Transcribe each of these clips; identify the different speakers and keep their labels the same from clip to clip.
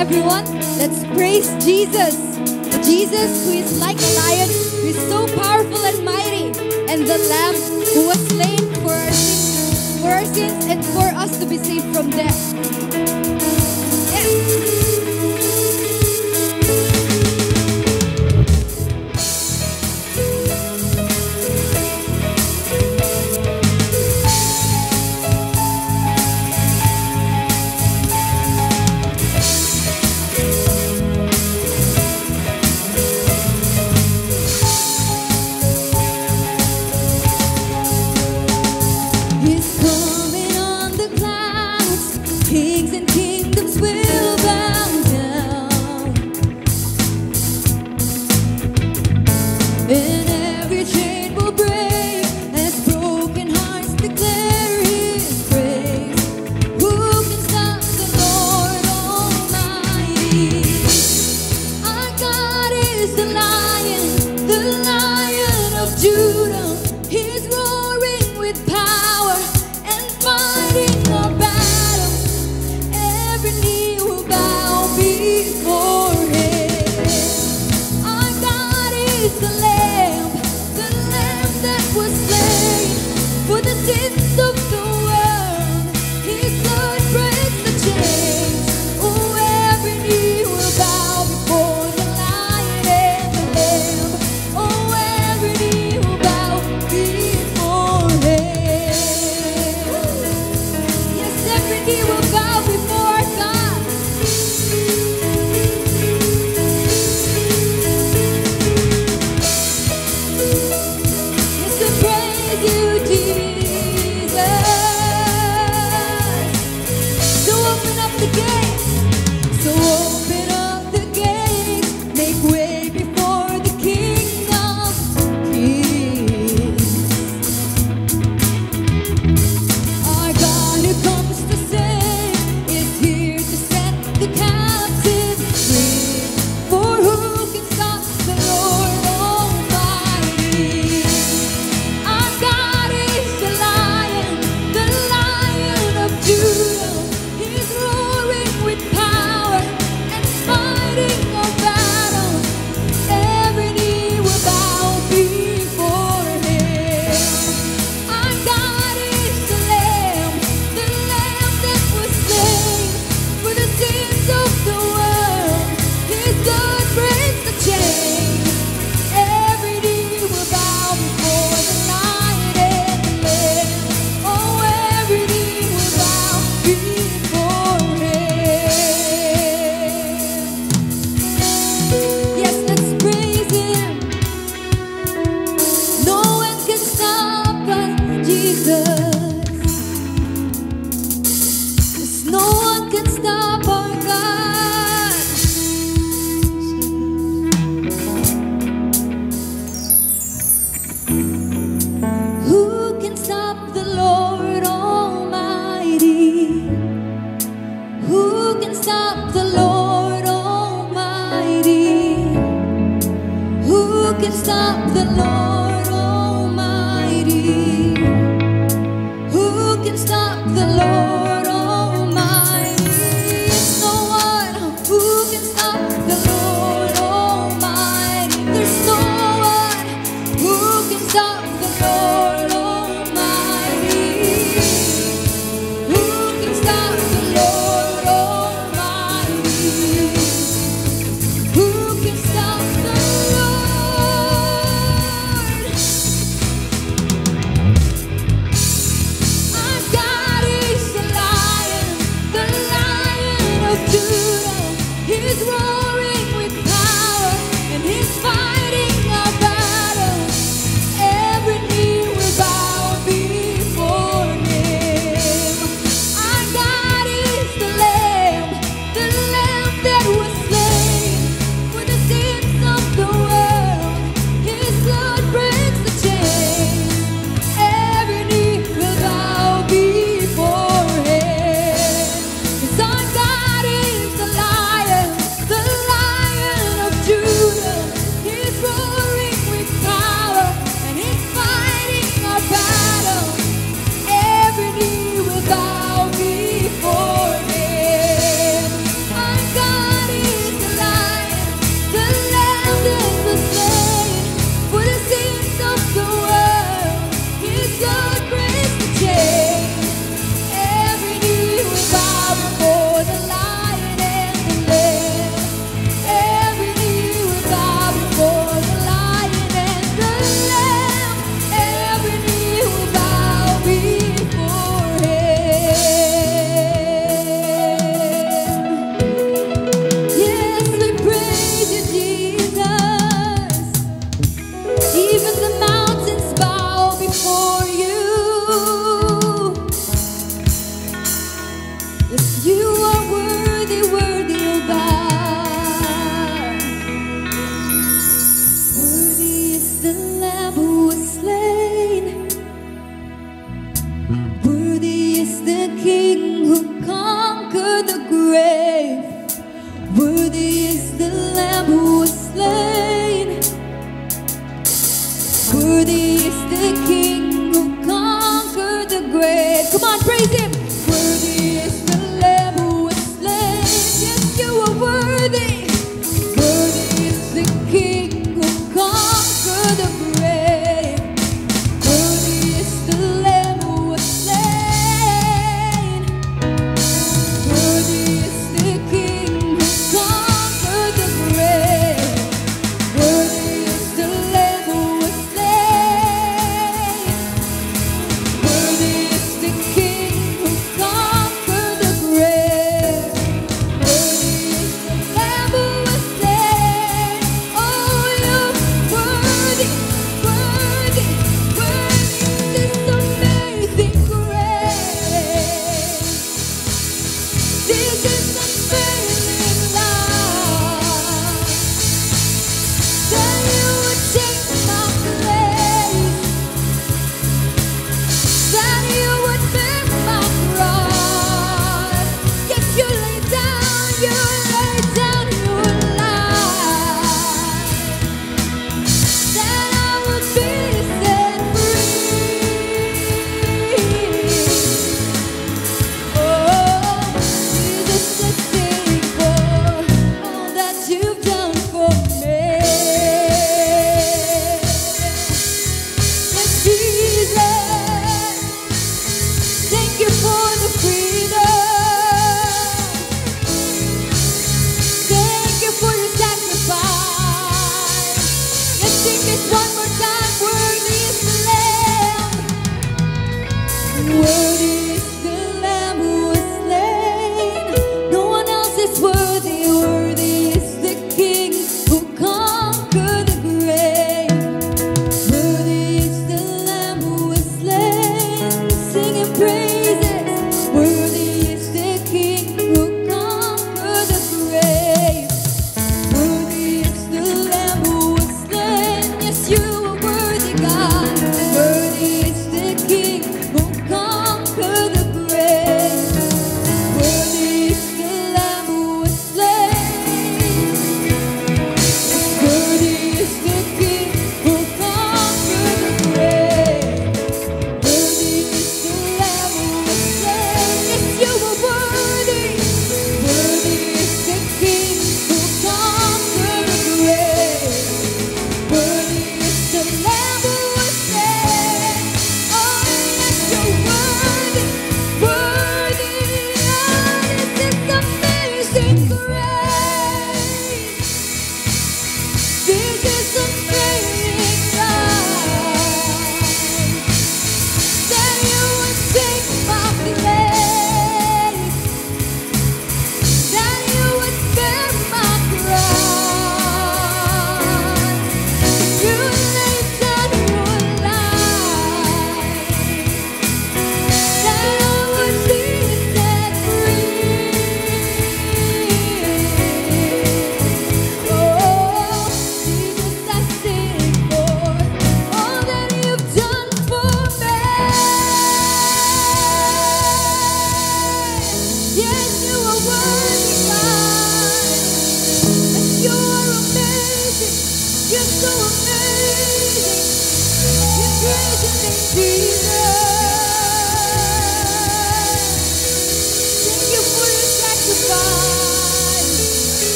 Speaker 1: everyone. Let's praise Jesus. Jesus, who is like a lion, who is so powerful and mighty, and the Lamb who was slain for our sins, for our sins and for us to be saved from death.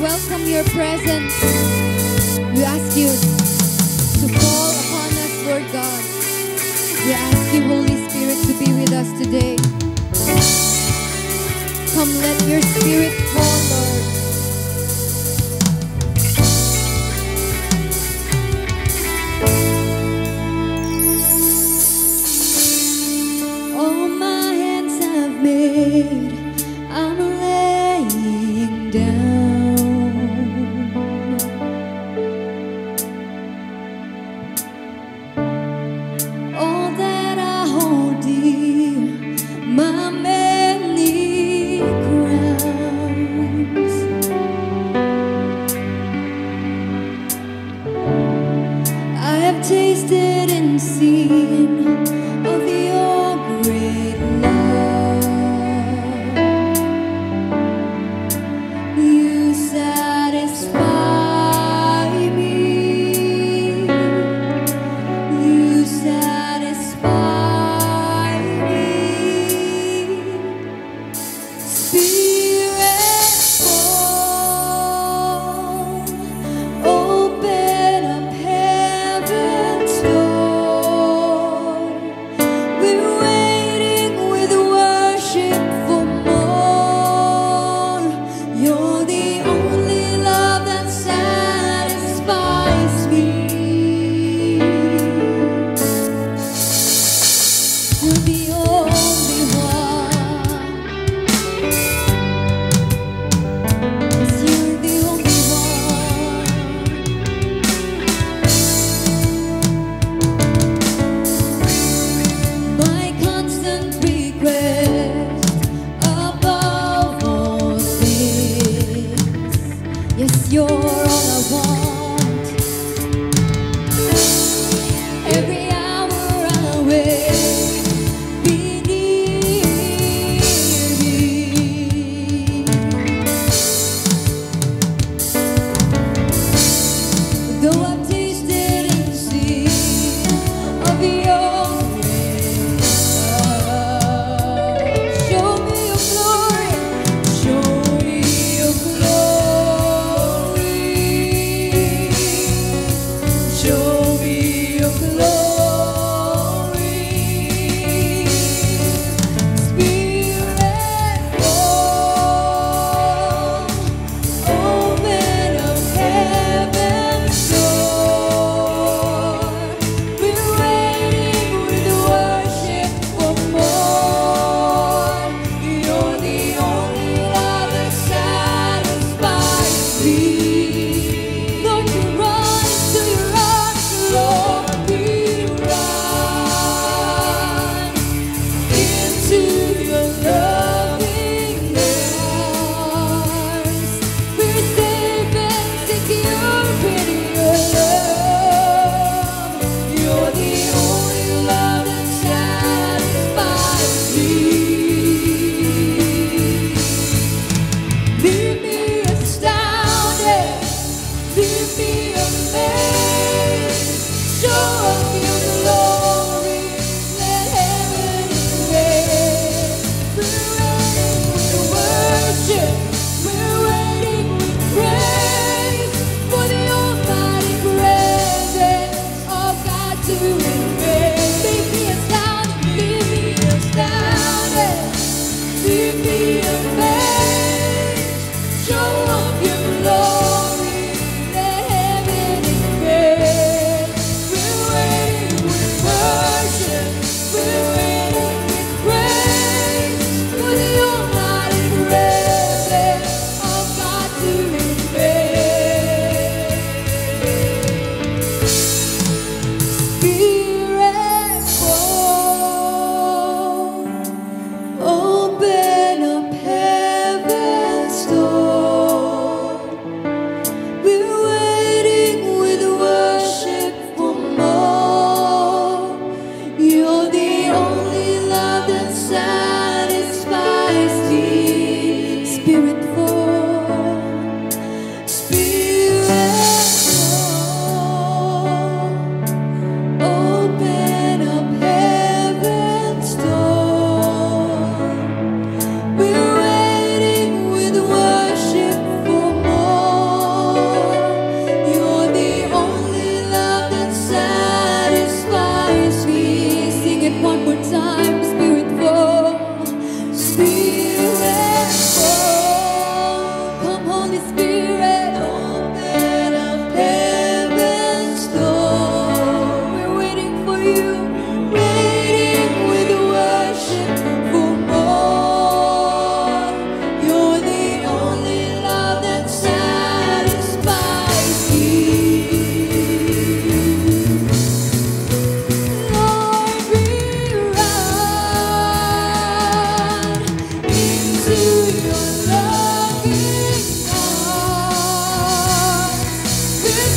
Speaker 1: welcome your presence. We ask you to fall upon us, Lord God. We ask you, Holy Spirit, to be with us today. Come, let your spirit fall, Lord.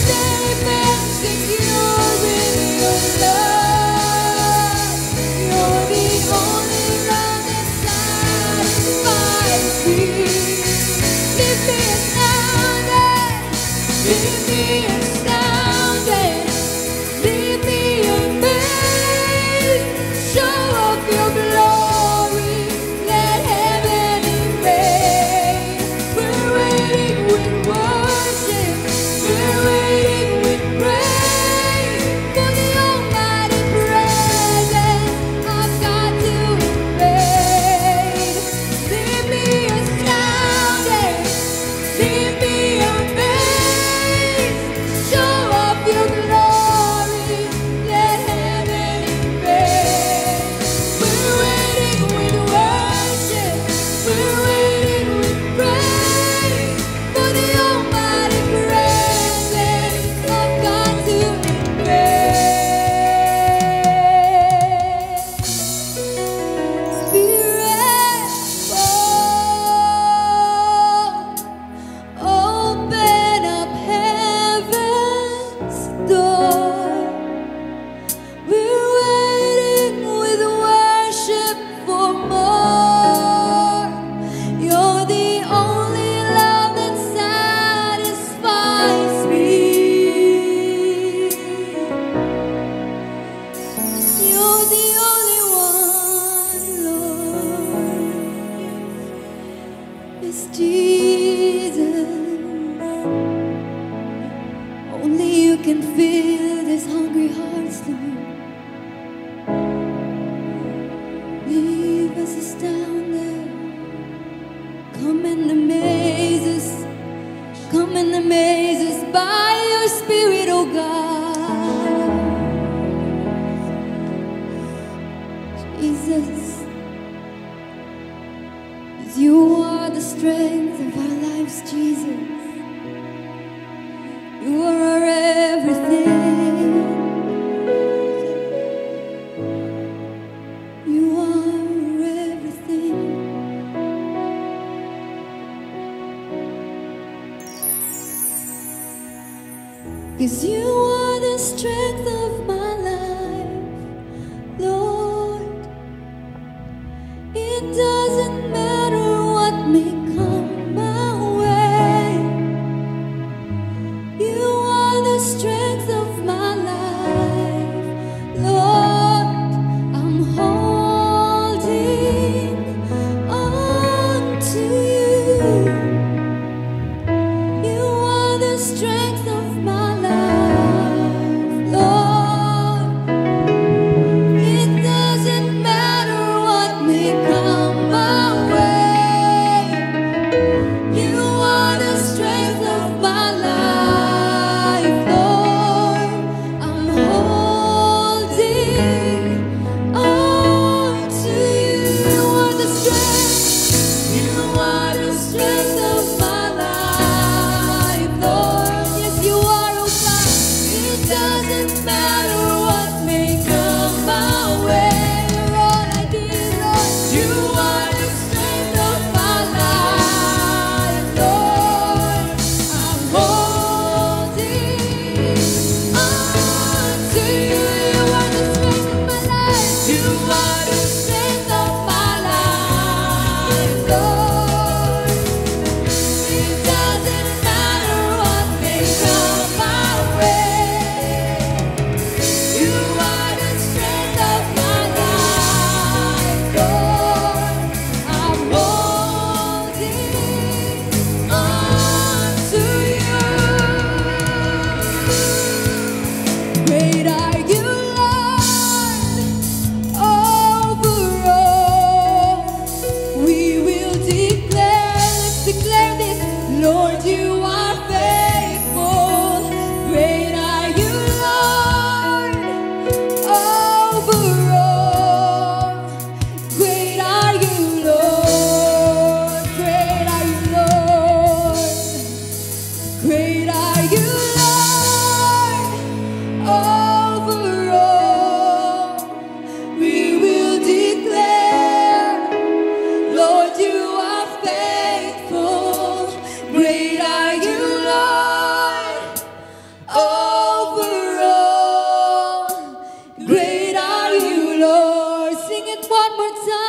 Speaker 1: baby, stick you. Jesus. One more time.